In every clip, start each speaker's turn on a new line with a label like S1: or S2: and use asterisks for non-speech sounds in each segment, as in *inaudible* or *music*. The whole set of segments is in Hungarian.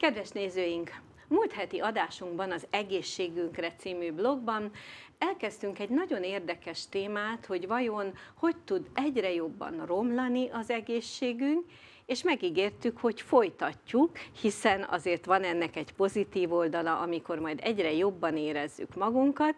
S1: Kedves nézőink! Múlt heti adásunkban az Egészségünkre című blogban elkezdtünk egy nagyon érdekes témát, hogy vajon hogy tud egyre jobban romlani az egészségünk, és megígértük, hogy folytatjuk, hiszen azért van ennek egy pozitív oldala, amikor majd egyre jobban érezzük magunkat,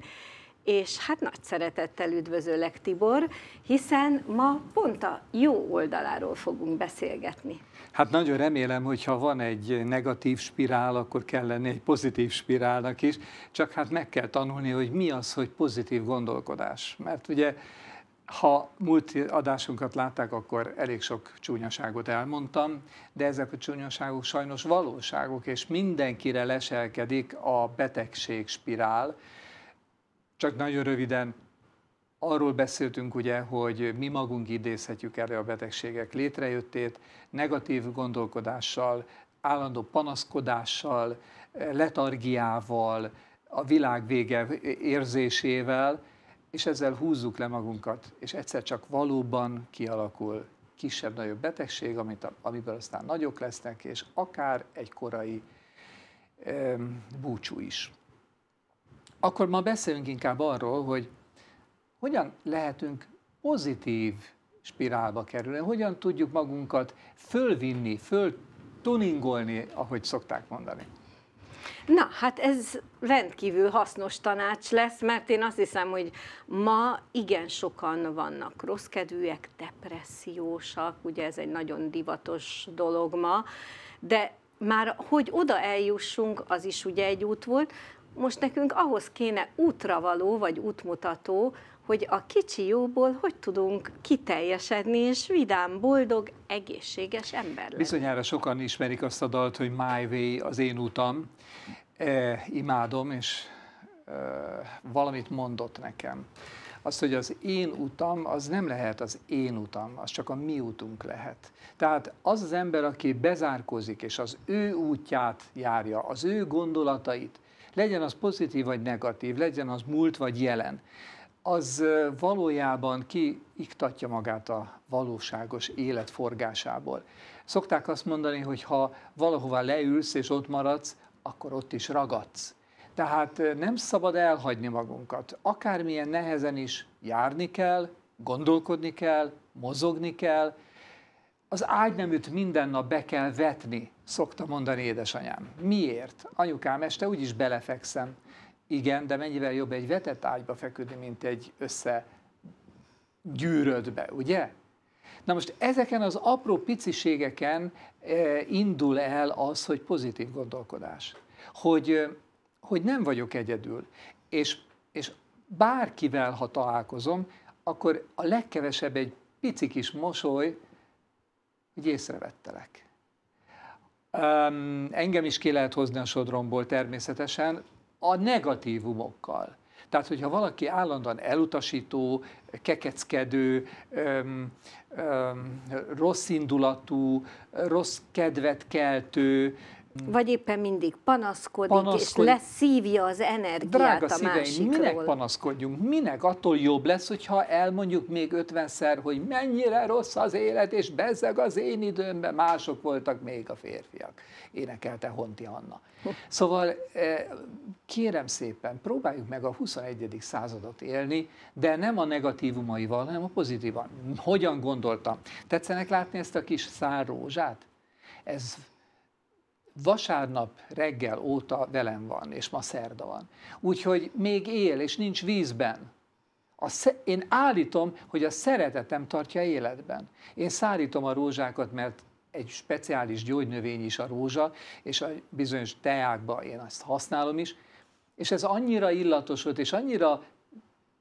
S1: és hát nagy szeretettel üdvözöllek Tibor, hiszen ma pont a jó oldaláról fogunk beszélgetni.
S2: Hát nagyon remélem, hogy ha van egy negatív spirál, akkor kell lenni egy pozitív spirálnak is, csak hát meg kell tanulni, hogy mi az, hogy pozitív gondolkodás. Mert ugye ha múlt adásunkat látták, akkor elég sok csúnyaságot elmondtam, de ezek a csúnyaságok sajnos valóságok, és mindenkire leselkedik a betegség spirál. Csak nagyon röviden, arról beszéltünk ugye, hogy mi magunk idézhetjük erre a betegségek létrejöttét, negatív gondolkodással, állandó panaszkodással, letargiával, a világ vége érzésével, és ezzel húzzuk le magunkat, és egyszer csak valóban kialakul kisebb-nagyobb betegség, amit, amiből aztán nagyok lesznek, és akár egy korai e, búcsú is. Akkor ma beszélünk inkább arról, hogy hogyan lehetünk pozitív spirálba kerülni, hogyan tudjuk magunkat fölvinni, föl tuningolni, ahogy szokták mondani.
S1: Na, hát ez rendkívül hasznos tanács lesz, mert én azt hiszem, hogy ma igen sokan vannak rosszkedvűek, depressziósak, ugye ez egy nagyon divatos dolog ma, de már hogy oda eljussunk, az is ugye egy út volt, most nekünk ahhoz kéne útravaló vagy útmutató, hogy a kicsi jóból hogy tudunk kiteljesedni, és vidám, boldog, egészséges ember lenni.
S2: Bizonyára sokan ismerik azt a dalt, hogy My Way, az én utam. E, imádom, és e, valamit mondott nekem. Azt, hogy az én utam, az nem lehet az én utam, az csak a mi útunk lehet. Tehát az az ember, aki bezárkozik, és az ő útját járja, az ő gondolatait, legyen az pozitív vagy negatív, legyen az múlt vagy jelen, az valójában kiiktatja magát a valóságos élet forgásából. Szokták azt mondani, hogy ha valahova leülsz és ott maradsz, akkor ott is ragadsz. Tehát nem szabad elhagyni magunkat. Akármilyen nehezen is járni kell, gondolkodni kell, mozogni kell. Az ágyneműt minden nap be kell vetni, szokta mondani édesanyám. Miért? Anyukám, este úgyis belefekszem. Igen, de mennyivel jobb egy vetett ágyba feküdni, mint egy össze gyűrödbe, ugye? Na most ezeken az apró piciségeken eh, indul el az, hogy pozitív gondolkodás. Hogy, eh, hogy nem vagyok egyedül. És, és bárkivel, ha találkozom, akkor a legkevesebb egy pici kis mosoly, hogy észrevettelek. Um, engem is ki lehet hozni a sodromból természetesen, a negatívumokkal. Tehát, hogyha valaki állandóan elutasító, kekeckedő, öm, öm, rossz indulatú, rossz kedvet keltő,
S1: vagy éppen mindig panaszkodik, panaszkodik. és leszívja az energiát
S2: Drága
S1: a
S2: szíveim,
S1: másikról.
S2: minek panaszkodjunk? Minek? Attól jobb lesz, hogyha elmondjuk még ötvenszer, hogy mennyire rossz az élet, és bezzeg az én időmben mások voltak még a férfiak. Énekelte Honti Anna. *laughs* Szóval eh, kérem szépen, próbáljuk meg a 21. századot élni, de nem a negatívumaival, hanem a pozitívan. Hogyan gondoltam? Tetszenek látni ezt a kis szárrózsát? Ez vasárnap reggel óta velem van, és ma szerda van. Úgyhogy még él, és nincs vízben. A sze- én állítom, hogy a szeretetem tartja életben. Én szállítom a rózsákat, mert egy speciális gyógynövény is a rózsa, és a bizonyos teákban én azt használom is, és ez annyira illatos volt, és annyira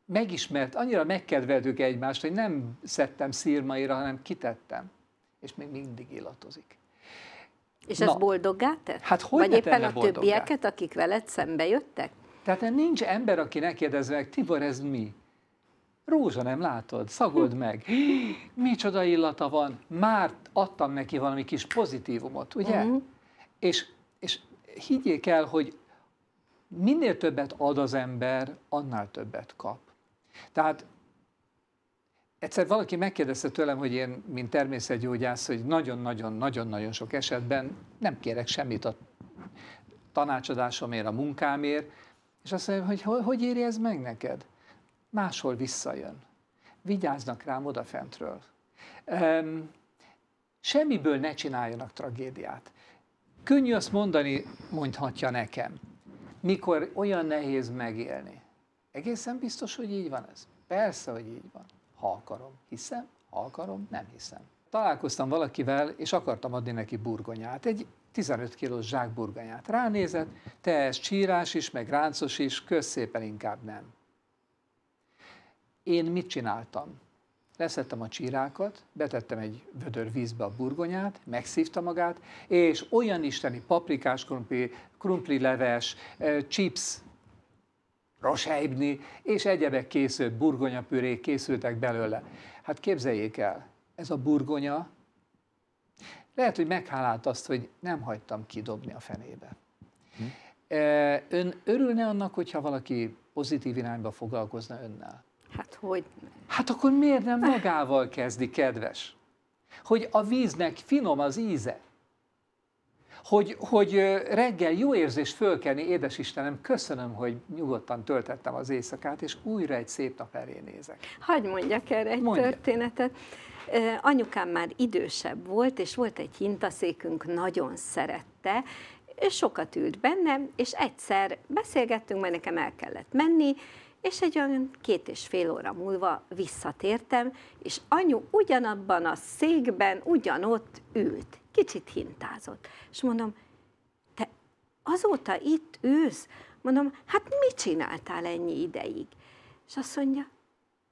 S2: megismert, annyira megkedveltük egymást, hogy nem szedtem szírmaira, hanem kitettem, és még mindig illatozik.
S1: És ez boldoggá tett?
S2: Hát hogy
S1: Vagy éppen a
S2: boldoggá?
S1: többieket, akik veled szembe jöttek?
S2: Tehát nincs ember, aki ne kérdezze meg, Tibor, ez mi? Rózsa, nem látod? Szagold meg. *laughs* *gasps* Micsoda illata van. Már adtam neki valami kis pozitívumot, ugye? Uh-huh. És, és higgyék el, hogy minél többet ad az ember, annál többet kap. Tehát egyszer valaki megkérdezte tőlem, hogy én, mint természetgyógyász, hogy nagyon-nagyon-nagyon-nagyon sok esetben nem kérek semmit a tanácsadásomért, a munkámért, és azt mondja, hogy hogy éri ez meg neked? Máshol visszajön. Vigyáznak rám odafentről. Um, semmiből ne csináljanak tragédiát. Könnyű azt mondani, mondhatja nekem, mikor olyan nehéz megélni. Egészen biztos, hogy így van ez. Persze, hogy így van. Ha akarom, hiszem, ha akarom, nem hiszem. Találkoztam valakivel, és akartam adni neki burgonyát. Egy 15 kilós zsák burgonyát. Ránézett, te ez csírás is, meg ráncos is, közszépen inkább nem. Én mit csináltam? Leszettem a csírákat, betettem egy vödör vízbe a burgonyát, megszívta magát, és olyan isteni paprikás krumpli, krumpli leves, chips, rosejbni, és egyebek készült, burgonyapürék készültek belőle. Hát képzeljék el, ez a burgonya, lehet, hogy meghálált azt, hogy nem hagytam kidobni a fenébe. Hm? Ön örülne annak, hogyha valaki pozitív irányba foglalkozna önnel?
S1: Hát hogy?
S2: Hát akkor miért nem magával kezdi, kedves? Hogy a víznek finom az íze. Hogy, hogy reggel jó érzés fölkelni, édes Istenem, köszönöm, hogy nyugodtan töltettem az éjszakát, és újra egy szép nap elé nézek.
S1: Hagy mondjak erre egy Mondja. történetet. Anyukám már idősebb volt, és volt egy hintaszékünk, nagyon szerette, és sokat ült benne, és egyszer beszélgettünk, mert nekem el kellett menni, és egy olyan két és fél óra múlva visszatértem, és anyu ugyanabban a székben, ugyanott ült, kicsit hintázott. És mondom, te azóta itt ülsz? Mondom, hát mit csináltál ennyi ideig? És azt mondja,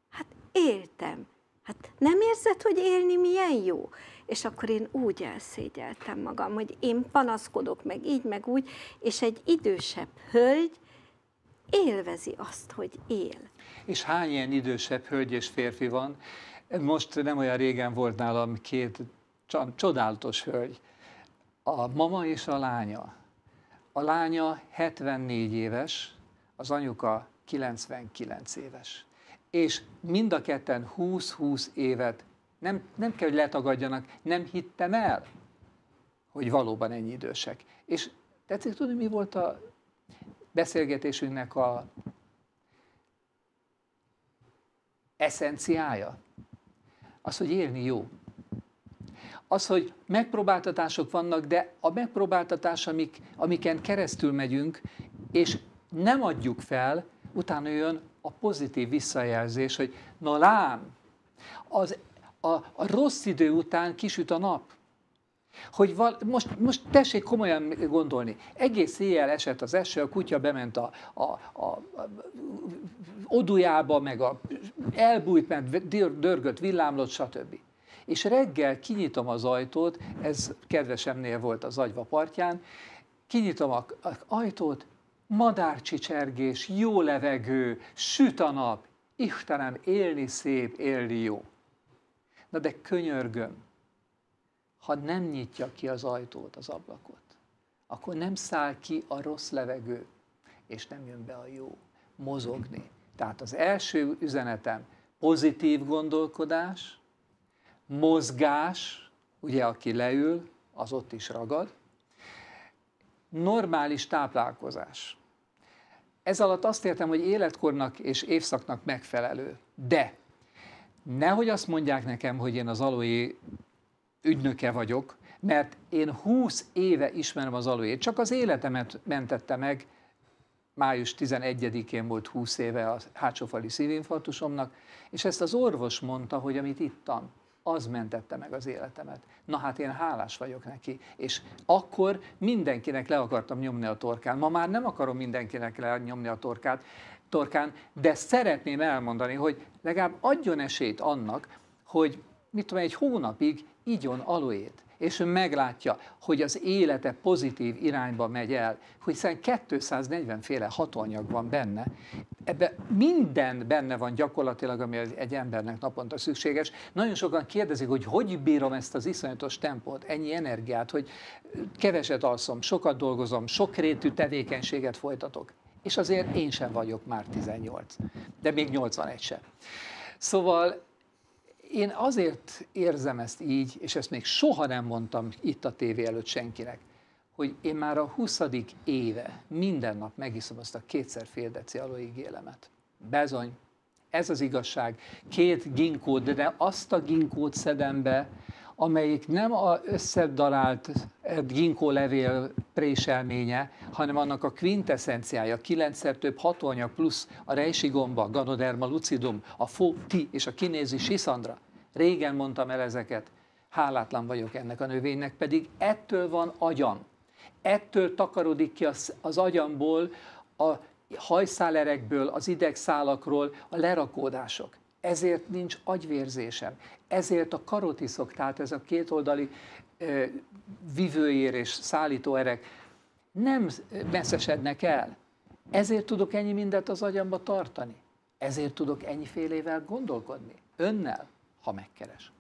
S1: hát éltem. Hát nem érzed, hogy élni milyen jó? És akkor én úgy elszégyeltem magam, hogy én panaszkodok, meg így, meg úgy, és egy idősebb hölgy élvezi azt, hogy él.
S2: És hány ilyen idősebb hölgy és férfi van? Most nem olyan régen volt nálam két csodálatos hölgy. A mama és a lánya. A lánya 74 éves, az anyuka 99 éves és mind a ketten 20-20 évet nem, nem kell, hogy letagadjanak, nem hittem el, hogy valóban ennyi idősek. És tetszik tudni, mi volt a beszélgetésünknek a eszenciája? Az, hogy élni jó. Az, hogy megpróbáltatások vannak, de a megpróbáltatás, amik, amiken keresztül megyünk, és nem adjuk fel, utána jön a pozitív visszajelzés, hogy na lám, az, a, a rossz idő után kisüt a nap. Hogy val, most, most tessék komolyan gondolni, egész éjjel esett az eső, a kutya bement a, a, a, a odujába, meg a, elbújt, mert dörgött, villámlott, stb. És reggel kinyitom az ajtót, ez kedvesemnél volt az agyva partján, kinyitom az ajtót, madárcsicsergés, jó levegő, süt a nap, Istenem, élni szép, élni jó. Na de könyörgöm, ha nem nyitja ki az ajtót, az ablakot, akkor nem száll ki a rossz levegő, és nem jön be a jó. Mozogni. Tehát az első üzenetem pozitív gondolkodás, mozgás, ugye aki leül, az ott is ragad, normális táplálkozás. Ez alatt azt értem, hogy életkornak és évszaknak megfelelő. De nehogy azt mondják nekem, hogy én az aloé ügynöke vagyok, mert én 20 éve ismerem az aloét, csak az életemet mentette meg, május 11-én volt 20 éve a hátsófali szívinfarktusomnak, és ezt az orvos mondta, hogy amit ittam, az mentette meg az életemet. Na hát én hálás vagyok neki. És akkor mindenkinek le akartam nyomni a torkán. Ma már nem akarom mindenkinek lenyomni a torkát, torkán, de szeretném elmondani, hogy legalább adjon esélyt annak, hogy mit tudom, egy hónapig igyon aloét és ő meglátja, hogy az élete pozitív irányba megy el, hiszen 240 féle hatóanyag van benne, ebbe minden benne van gyakorlatilag, ami egy embernek naponta szükséges. Nagyon sokan kérdezik, hogy hogy bírom ezt az iszonyatos tempót, ennyi energiát, hogy keveset alszom, sokat dolgozom, sokrétű tevékenységet folytatok. És azért én sem vagyok már 18, de még 81 sem. Szóval én azért érzem ezt így, és ezt még soha nem mondtam itt a tévé előtt senkinek, hogy én már a 20. éve minden nap megiszom azt a kétszer fél deci alóigélemet. Bezony, ez az igazság. Két ginkót, de azt a ginkót szedem be, amelyik nem a összedarált eh, ginkó levél préselménye, hanem annak a quintessenciája, kilencszer több hatóanyag plusz a rejsigomba, ganoderma lucidum, a ti és a kinézi siszandra. Régen mondtam el ezeket, hálátlan vagyok ennek a növénynek, pedig ettől van agyam. Ettől takarodik ki az, az agyamból a hajszálerekből, az idegszálakról a lerakódások. Ezért nincs agyvérzésem. Ezért a karotiszok, tehát ez a kétoldali vivőér és szállítóerek nem messzesednek el. Ezért tudok ennyi mindent az agyamba tartani. Ezért tudok ennyifélével gondolkodni. Önnel, ha megkeres.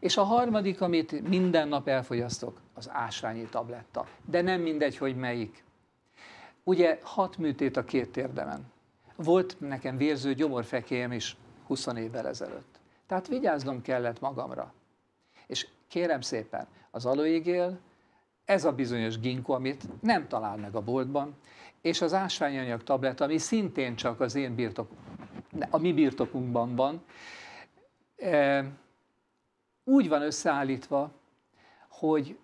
S2: És a harmadik, amit minden nap elfogyasztok, az ásványi tabletta. De nem mindegy, hogy melyik. Ugye hat műtét a két térdemen. Volt nekem vérző gyomorfekélyem is 20 évvel ezelőtt. Tehát vigyáznom kellett magamra. És kérem szépen, az aloigél, ez a bizonyos ginkgo, amit nem talál meg a boltban, és az ásványanyag tablet, ami szintén csak az én birtok, a mi birtokunkban van, e, úgy van összeállítva, hogy,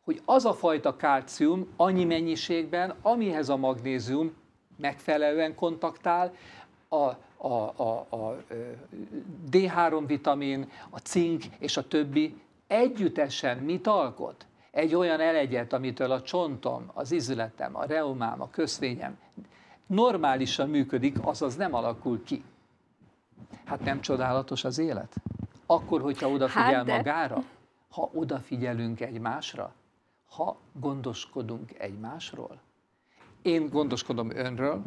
S2: hogy az a fajta kálcium annyi mennyiségben, amihez a magnézium megfelelően kontaktál, a, a, a, a D3 vitamin, a cink és a többi együttesen mit alkot? Egy olyan elegyet, amitől a csontom, az izületem, a reumám, a köszvényem normálisan működik, azaz nem alakul ki. Hát nem csodálatos az élet? Akkor, hogyha odafigyel hát de... magára, ha odafigyelünk egymásra, ha gondoskodunk egymásról. Én gondoskodom önről,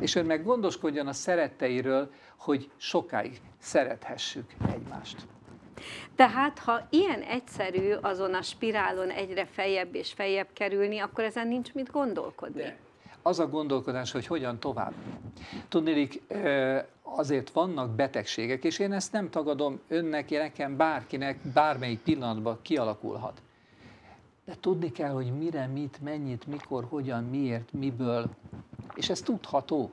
S2: és ön meg gondoskodjon a szeretteiről, hogy sokáig szerethessük egymást.
S1: Tehát, ha ilyen egyszerű azon a spirálon egyre feljebb és feljebb kerülni, akkor ezen nincs mit gondolkodni. De
S2: az a gondolkodás, hogy hogyan tovább. Tudnélik, azért vannak betegségek, és én ezt nem tagadom önnek, nekem, bárkinek, bármelyik pillanatban kialakulhat. De tudni kell, hogy mire, mit, mennyit, mikor, hogyan, miért, miből, és ez tudható.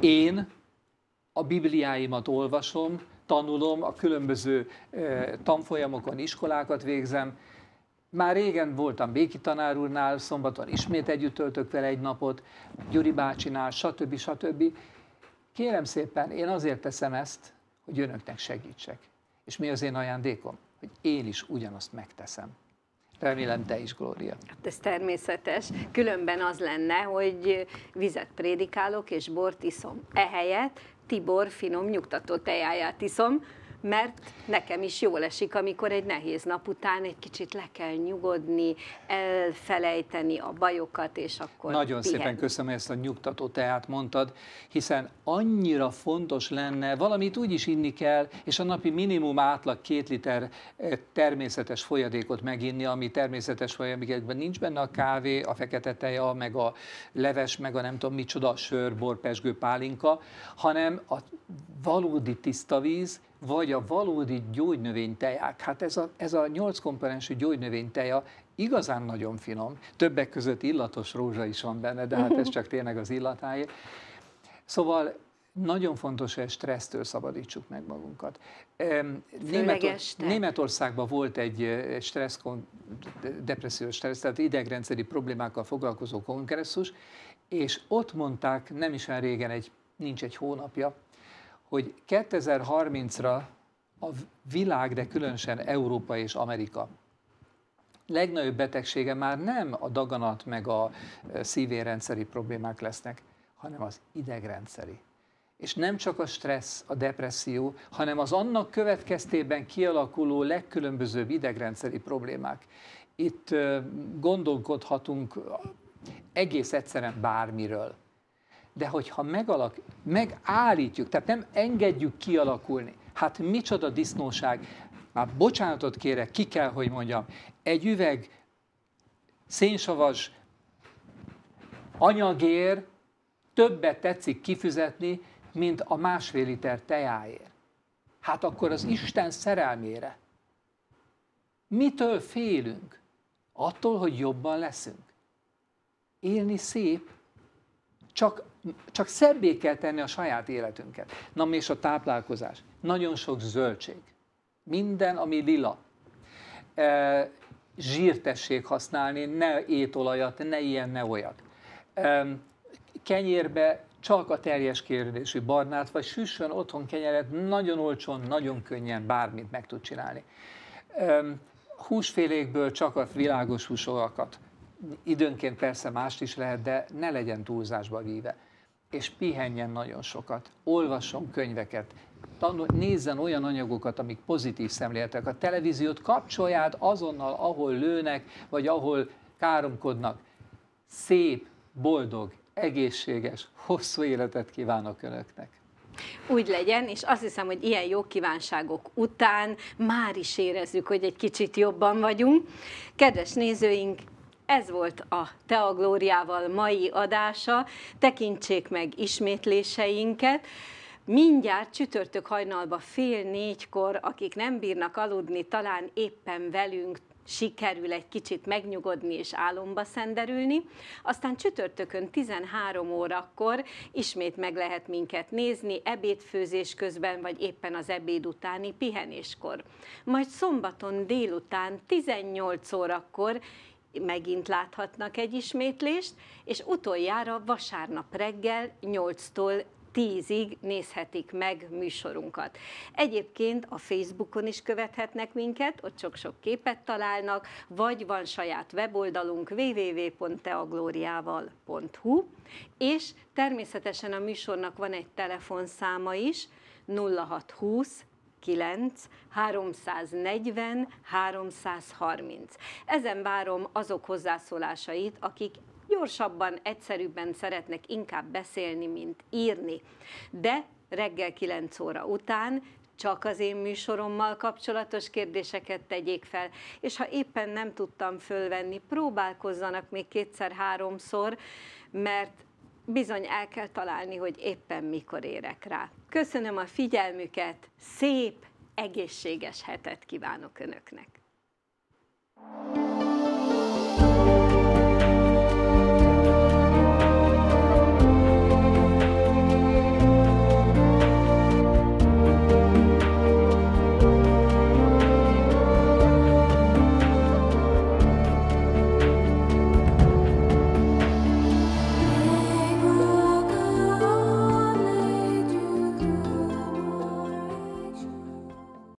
S2: Én a Bibliáimat olvasom, tanulom, a különböző tanfolyamokon iskolákat végzem. Már régen voltam Béki tanár úrnál, szombaton ismét együtt töltök vele egy napot, Gyuri bácsinál, stb. stb. Kérem szépen, én azért teszem ezt, hogy önöknek segítsek. És mi az én ajándékom? Hogy én is ugyanazt megteszem. Remélem te is, Glória.
S1: Hát ez természetes. Különben az lenne, hogy vizet prédikálok és bort iszom. Ehelyett Tibor finom nyugtató tejáját iszom, mert nekem is jól esik, amikor egy nehéz nap után egy kicsit le kell nyugodni, elfelejteni a bajokat, és akkor
S2: Nagyon
S1: pihenni.
S2: szépen köszönöm, hogy ezt a nyugtató teát mondtad, hiszen annyira fontos lenne, valamit úgy is inni kell, és a napi minimum átlag két liter eh, természetes folyadékot meginni, ami természetes folyadékban nincs benne a kávé, a fekete teja, meg a leves, meg a nem tudom micsoda, sör, bor, pesgő, pálinka, hanem a valódi tiszta víz, vagy a valódi gyógynövényteják. Hát ez a, ez a 8 komponensű gyógynövényteja igazán nagyon finom, többek között illatos rózsa is van benne, de hát ez *laughs* csak tényleg az illatáért. Szóval nagyon fontos, hogy a stressztől szabadítsuk meg magunkat. Németor- Németországban volt egy stressz, depressziós stressz, tehát idegrendszeri problémákkal foglalkozó kongresszus, és ott mondták, nem is olyan régen, egy, nincs egy hónapja, hogy 2030-ra a világ, de különösen Európa és Amerika legnagyobb betegsége már nem a daganat meg a e, szívérendszeri problémák lesznek, hanem az idegrendszeri. És nem csak a stressz, a depresszió, hanem az annak következtében kialakuló legkülönbözőbb idegrendszeri problémák. Itt e, gondolkodhatunk egész egyszerűen bármiről de hogyha megalak, megállítjuk, tehát nem engedjük kialakulni, hát micsoda disznóság, már bocsánatot kérek, ki kell, hogy mondjam, egy üveg szénsavas anyagér többet tetszik kifizetni, mint a másfél liter tejáért. Hát akkor az Isten szerelmére. Mitől félünk? Attól, hogy jobban leszünk. Élni szép, csak, csak szebbé kell tenni a saját életünket. Na és a táplálkozás. Nagyon sok zöldség. Minden, ami lila. E, zsírtessék használni, ne étolajat, ne ilyen, ne olyat. E, kenyérbe csak a teljes kérdésű barnát, vagy süssön otthon kenyeret, nagyon olcsón, nagyon könnyen bármit meg tud csinálni. E, húsfélékből csak a világos húsokat időnként persze mást is lehet, de ne legyen túlzásba víve. És pihenjen nagyon sokat, olvasson könyveket, tanul, nézzen olyan anyagokat, amik pozitív szemléletek. A televíziót kapcsolját azonnal, ahol lőnek, vagy ahol káromkodnak. Szép, boldog, egészséges, hosszú életet kívánok Önöknek!
S1: Úgy legyen, és azt hiszem, hogy ilyen jó kívánságok után már is érezzük, hogy egy kicsit jobban vagyunk. Kedves nézőink, ez volt a Teaglóriával mai adása. Tekintsék meg ismétléseinket. Mindjárt csütörtök hajnalba fél négykor, akik nem bírnak aludni, talán éppen velünk sikerül egy kicsit megnyugodni és álomba szenderülni. Aztán csütörtökön 13 órakor ismét meg lehet minket nézni, ebédfőzés közben, vagy éppen az ebéd utáni pihenéskor. Majd szombaton délután 18 órakor megint láthatnak egy ismétlést, és utoljára vasárnap reggel 8-tól 10-ig nézhetik meg műsorunkat. Egyébként a Facebookon is követhetnek minket, ott sok-sok képet találnak, vagy van saját weboldalunk www.teaglóriával.hu, és természetesen a műsornak van egy telefonszáma is, 0620 9 340 330. Ezen várom azok hozzászólásait, akik gyorsabban, egyszerűbben szeretnek inkább beszélni, mint írni. De reggel 9 óra után csak az én műsorommal kapcsolatos kérdéseket tegyék fel, és ha éppen nem tudtam fölvenni, próbálkozzanak még kétszer-háromszor, mert bizony el kell találni, hogy éppen mikor érek rá. Köszönöm a figyelmüket, szép, egészséges hetet kívánok Önöknek!